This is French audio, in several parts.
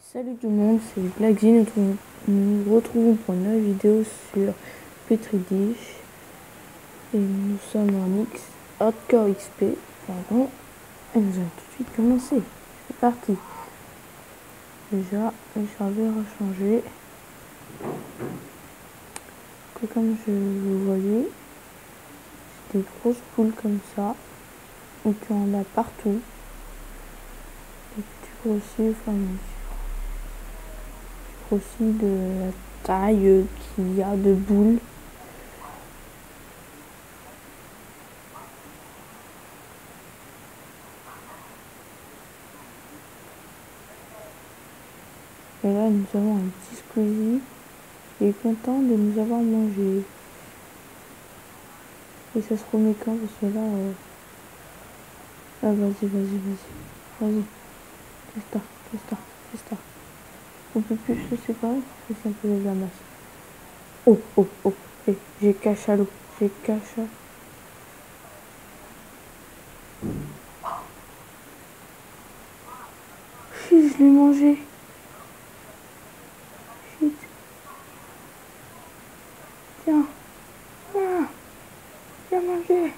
Salut tout le monde, c'est Blackzine. Nous nous retrouvons pour une nouvelle vidéo sur Petri Dish. Et nous sommes en X Hardcore XP. Pardon. Et nous allons tout de suite commencer. C'est parti. Déjà, le chargeur a changé. Comme je vous voyais, c'est des grosses poules comme ça. Et tu en as partout. Et tu grossis au aussi de la taille qu'il y a de boules. Et là, nous avons un petit squeezie qui est content de nous avoir mangé. Et ça se remet quand Parce que là... Euh... Ah, vas-y, vas-y, vas-y. Vas-y. Testa, testa. On peut plus, je sais pas, c'est un peu de la masse. Oh, oh, oh, j'ai l'eau, j'ai caché. Shit, je l'ai mangé. Shit. Tiens. Ah. Viens manger.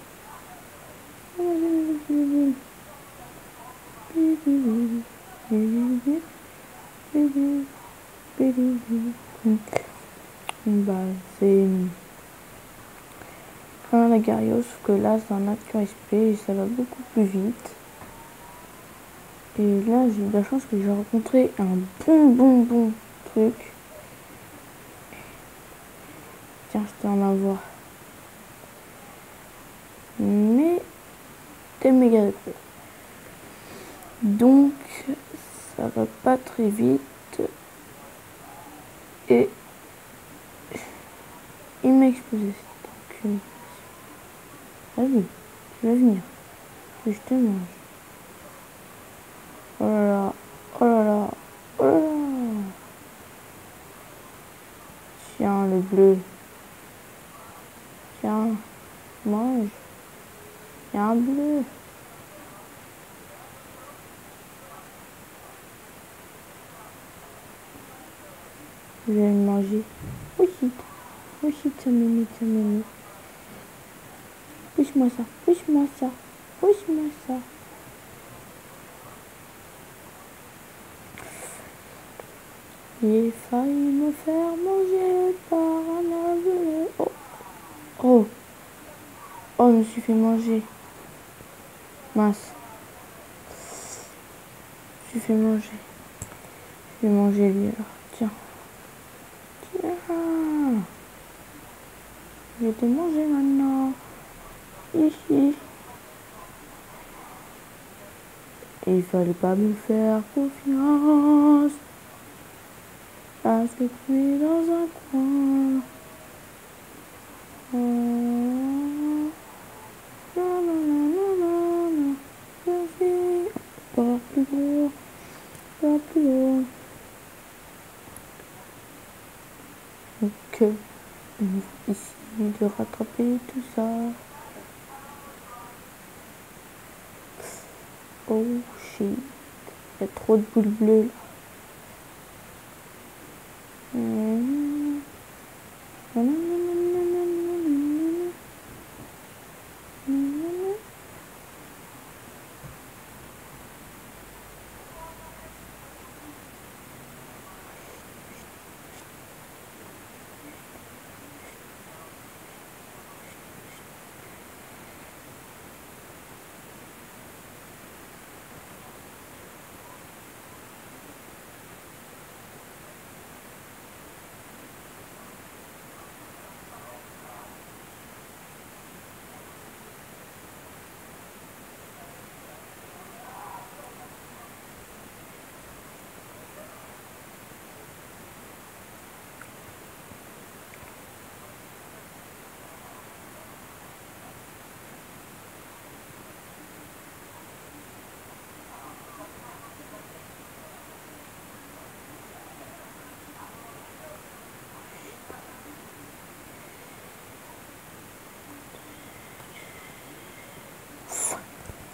Bah, c'est un agario, sauf que là, c'est un acteur SP et ça va beaucoup plus vite. Et là, j'ai eu la chance que j'ai rencontré un bon, bon, bon truc. Tiens, je t'en avoir. Mais, t'es méga Donc, ça va pas très vite. Et il m'a explosé cet Vas-y, tu vas venir. Que je te mange. Oh là là, oh là là, oh là là. Tiens, le bleu. Tiens, mange. Un bleu. Je vais le manger. Oui, ça m'émeut, ça m'émeut. Pousse-moi ça, pousse-moi ça, pousse-moi ça. Il failli me faire manger par un aveugle. Oh, oh, oh, je me suis fait manger. Mince. Je me suis fait manger. Je vais manger lui alors. Tiens. Je vais te manger maintenant. Ici. Il fallait pas me faire confiance. Parce que tu es dans un coin. Oh. La, la, la, la, la, Je suis encore plus gros. Encore plus gros. Donc, ici de rattraper tout ça. Oh shit. Il y a trop de boules bleues là. Mmh.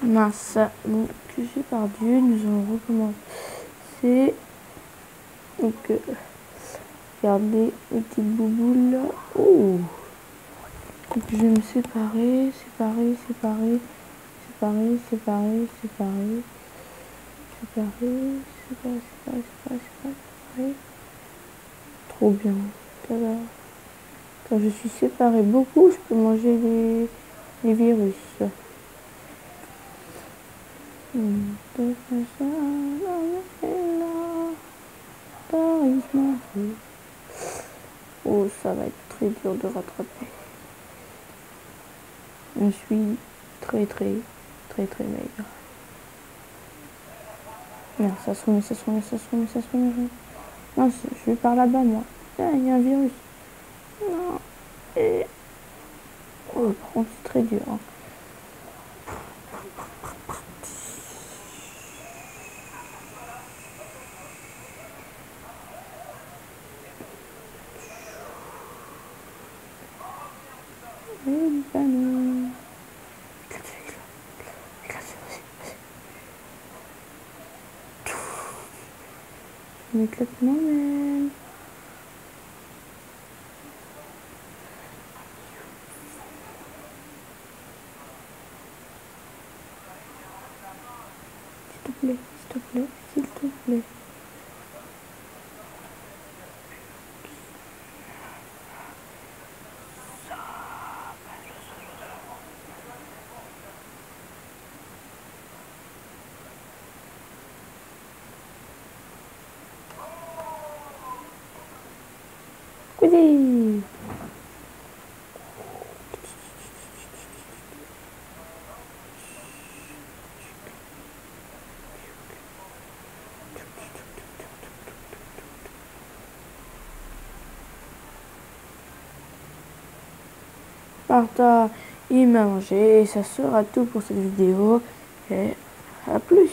Mince, bon, que j'ai perdu, nous allons recommencer. Donc, euh, regardez mes petites bouboules. Oh Donc, je vais me séparer, séparer, séparer, séparer, séparer, séparer, séparer, séparer, séparer, séparer, séparer. Trop bien. Quand je suis séparé beaucoup, je peux manger les virus. Oh, ça va être très dur de rattraper. Je suis très très très très maigre. Merde, ça se remet, ça se remet, ça se remet, ça se remet. Non, je vais par là-bas moi. Ah, il y a un virus. Non. Et... Oh, c'est très dur. Hein. M'éclate moi-même. S'il te plaît, s'il te plaît, s'il te plaît. Parta, il m'a mangé et ça sera tout pour cette vidéo. Et à plus